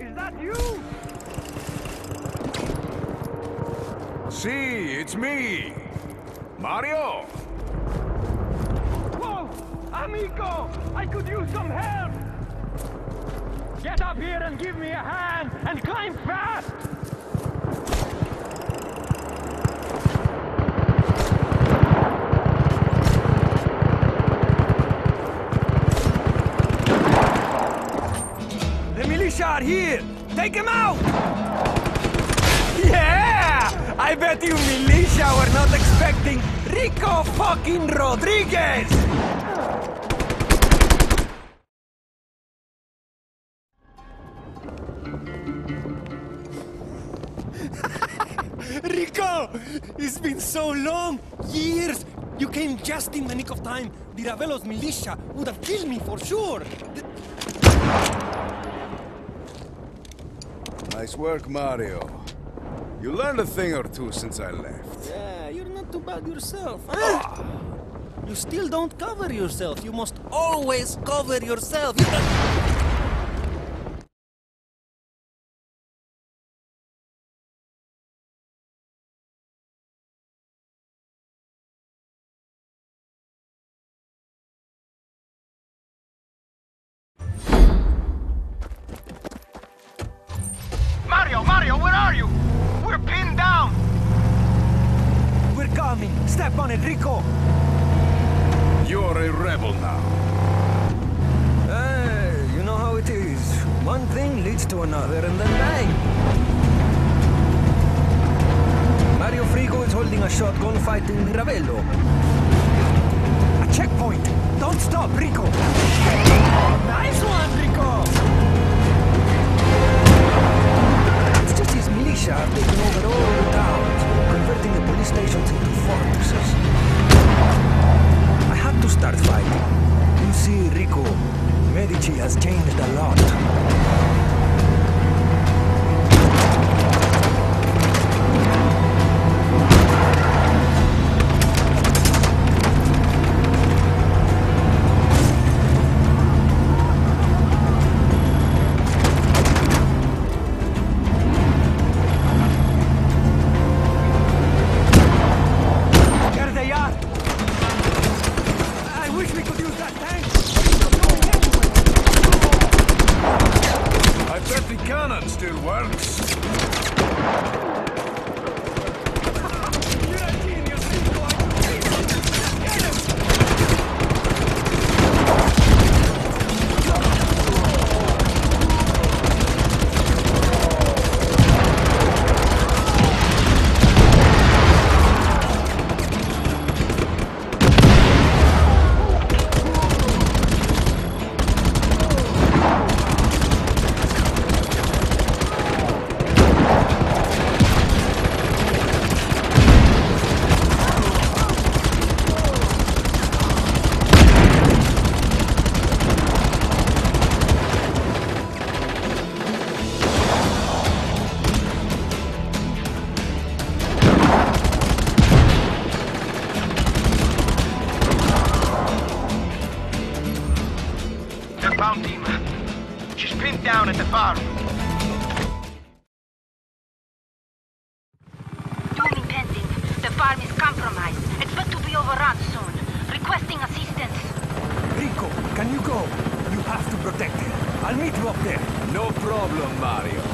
Is that you? See, si, it's me, Mario. Whoa, amigo, I could use some help. Get up here and give me a hand and climb fast. Here! Take him out! Yeah! I bet you militia were not expecting Rico fucking Rodriguez! Rico! It's been so long! Years! You came just in the nick of time. The Ravello's militia would have killed me for sure! Nice work, Mario. You learned a thing or two since I left. Yeah, you're not too bad yourself. Huh? Ah. You still don't cover yourself. You must always cover yourself. are you? We're pinned down! We're coming! Step on it, Rico! You're a rebel now. Hey, you know how it is. One thing leads to another and then bang! Mario Frigo is holding a shotgun fighting the Ravello. A checkpoint! Don't start fighting. You see, Rico, Medici has changed a lot. The found him. She's pinned down at the farm. Doom impending. The farm is compromised. Expect to be overrun soon. Requesting assistance. Rico, can you go? You have to protect her. I'll meet you up there. No problem, Mario.